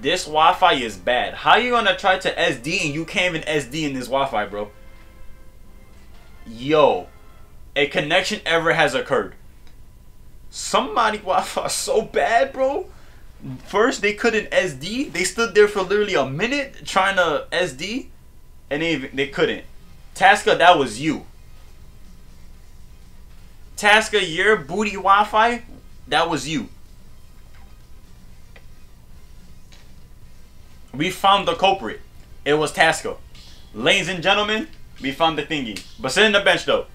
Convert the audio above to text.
This Wi-Fi is bad. How you gonna try to SD and you can't even SD in this Wi-Fi, bro? Yo, a connection ever has occurred. Somebody Wi-Fi so bad, bro. First they couldn't SD. They stood there for literally a minute trying to SD, and they they couldn't. Tasca, that was you. Tasca, your booty Wi-Fi, that was you. We found the culprit. It was Tasco. Ladies and gentlemen, we found the thingy. But sit in the bench though.